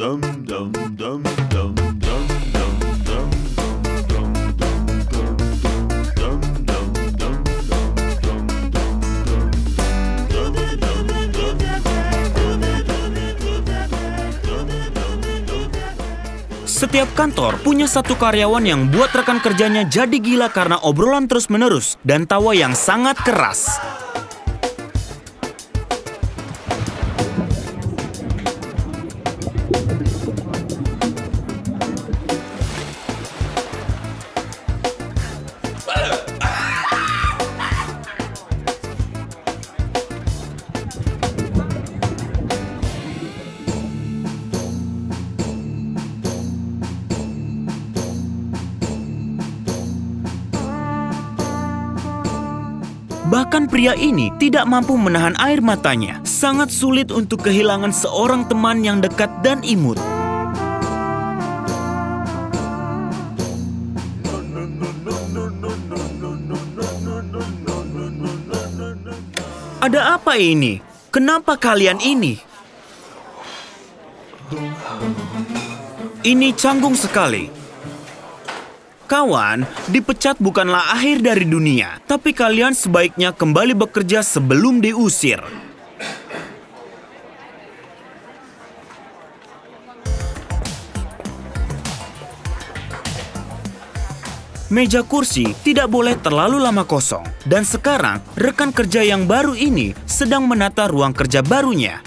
dum dum dum dum dum dum dum Setiap kantor punya satu karyawan yang buat rekan kerjanya jadi gila karena obrolan terus-menerus dan tawa yang sangat keras. Pria ini tidak mampu menahan air matanya. Sangat sulit untuk kehilangan seorang teman yang dekat dan imut. Ada apa ini? Kenapa kalian ini? Ini canggung sekali. Kawan, dipecat bukanlah akhir dari dunia, tapi kalian sebaiknya kembali bekerja sebelum diusir. Meja kursi tidak boleh terlalu lama kosong, dan sekarang rekan kerja yang baru ini sedang menata ruang kerja barunya.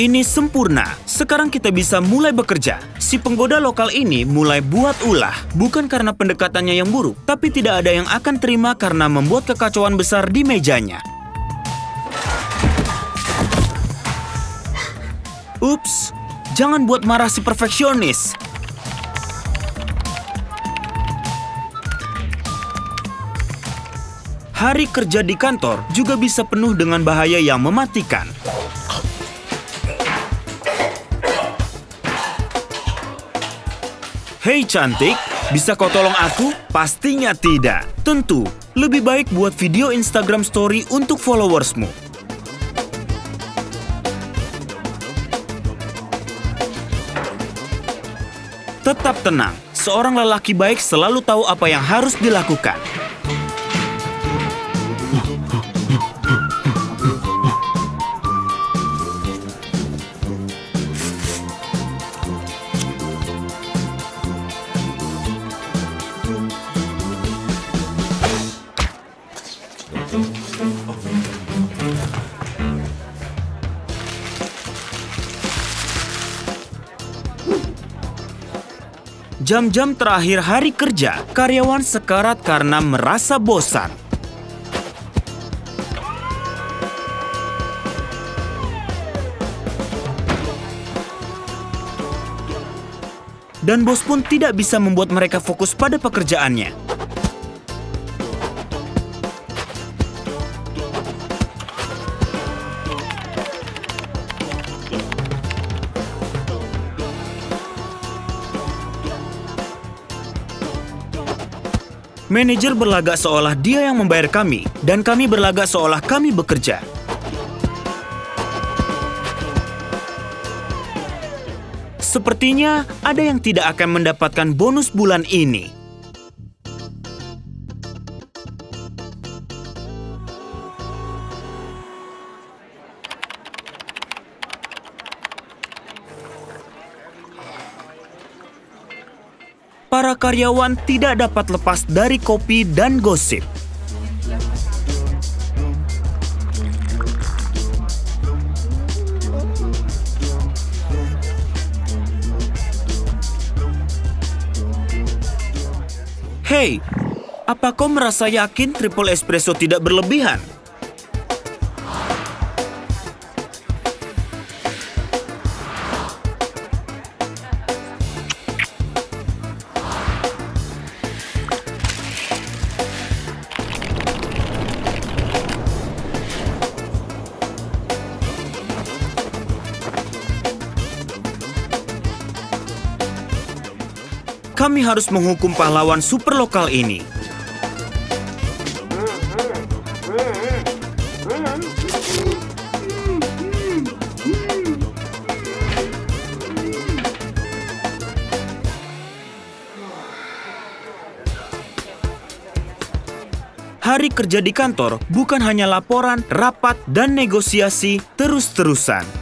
Ini sempurna. Sekarang kita bisa mulai bekerja. Si penggoda lokal ini mulai buat ulah, bukan karena pendekatannya yang buruk, tapi tidak ada yang akan terima karena membuat kekacauan besar di mejanya. Ups, jangan buat marah si perfeksionis. Hari kerja di kantor juga bisa penuh dengan bahaya yang mematikan. Hei cantik, bisa kau tolong aku? Pastinya tidak. Tentu, lebih baik buat video Instagram story untuk followersmu. Tetap tenang, seorang lelaki baik selalu tahu apa yang harus dilakukan. Jam-jam terakhir hari kerja, karyawan sekarat karena merasa bosan. Dan bos pun tidak bisa membuat mereka fokus pada pekerjaannya. Manajer berlagak seolah dia yang membayar kami, dan kami berlagak seolah kami bekerja. Sepertinya ada yang tidak akan mendapatkan bonus bulan ini. Para karyawan tidak dapat lepas dari kopi dan gosip. Hei, apa kau merasa yakin triple espresso tidak berlebihan? Kami harus menghukum pahlawan super lokal ini. Hari kerja di kantor bukan hanya laporan, rapat, dan negosiasi terus-terusan.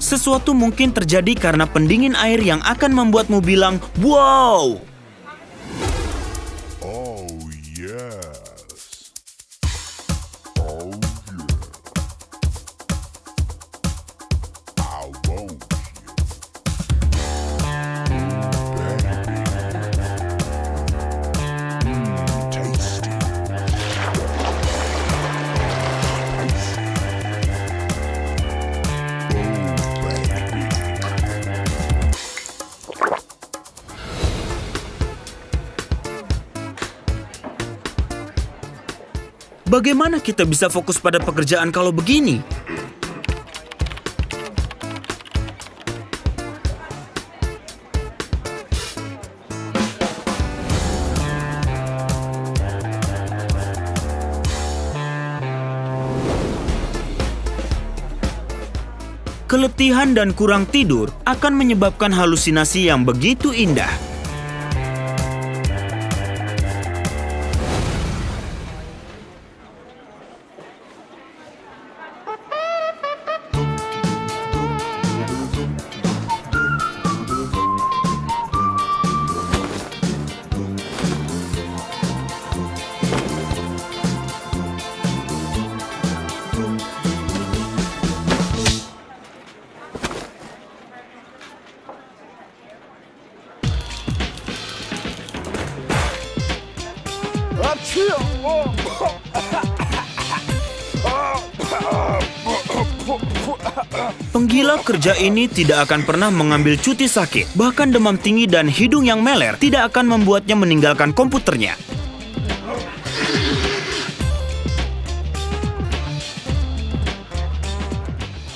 Sesuatu mungkin terjadi karena pendingin air yang akan membuatmu bilang, "Wow!" Bagaimana kita bisa fokus pada pekerjaan kalau begini? Keletihan dan kurang tidur akan menyebabkan halusinasi yang begitu indah. Penggila kerja ini tidak akan pernah mengambil cuti sakit. Bahkan demam tinggi dan hidung yang meler tidak akan membuatnya meninggalkan komputernya.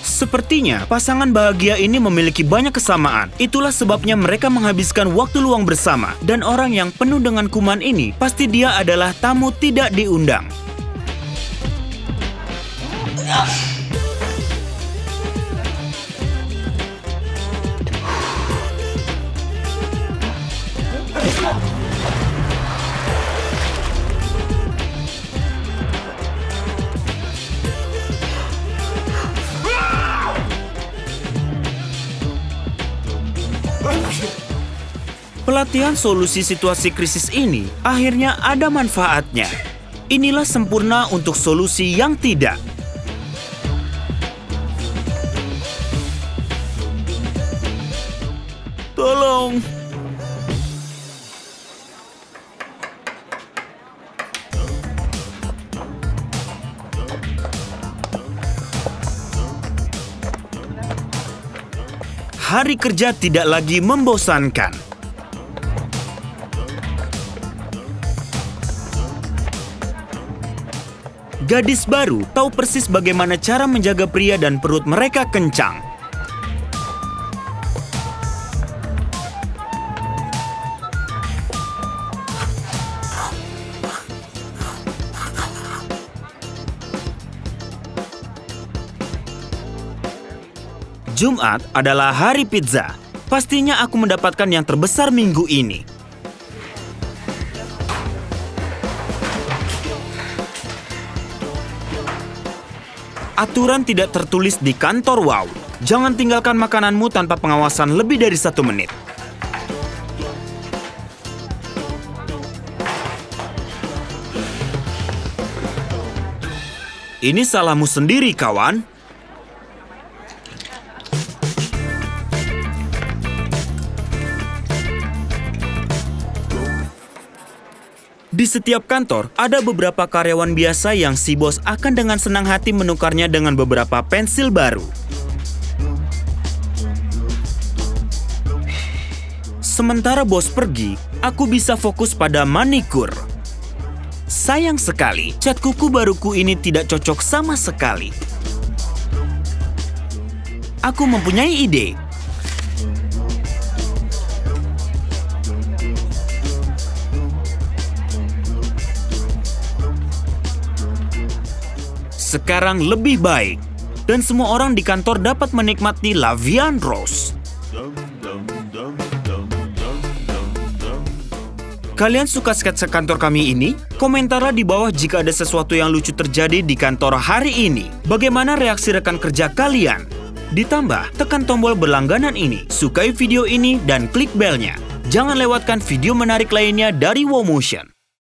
Sepertinya pasangan bahagia ini memiliki banyak kesamaan. Itulah sebabnya mereka menghabiskan waktu luang bersama. Dan orang yang penuh dengan kuman ini pasti dia adalah tamu tidak diundang. Pelatihan solusi situasi krisis ini akhirnya ada manfaatnya. Inilah sempurna untuk solusi yang tidak. Tolong. Hari kerja tidak lagi membosankan. Gadis baru tahu persis bagaimana cara menjaga pria dan perut mereka kencang. Jumat adalah hari pizza. Pastinya aku mendapatkan yang terbesar minggu ini. Aturan tidak tertulis di kantor WOW. Jangan tinggalkan makananmu tanpa pengawasan lebih dari satu menit. Ini salahmu sendiri, kawan. Setiap kantor, ada beberapa karyawan biasa yang si bos akan dengan senang hati menukarnya dengan beberapa pensil baru. Sementara bos pergi, aku bisa fokus pada manikur. Sayang sekali, cat kuku baruku ini tidak cocok sama sekali. Aku mempunyai ide. Sekarang lebih baik. Dan semua orang di kantor dapat menikmati Lavian Rose. Kalian suka sketsa kantor kami ini? Komentarlah di bawah jika ada sesuatu yang lucu terjadi di kantor hari ini. Bagaimana reaksi rekan kerja kalian? Ditambah, tekan tombol berlangganan ini, sukai video ini, dan klik belnya. Jangan lewatkan video menarik lainnya dari WoMotion.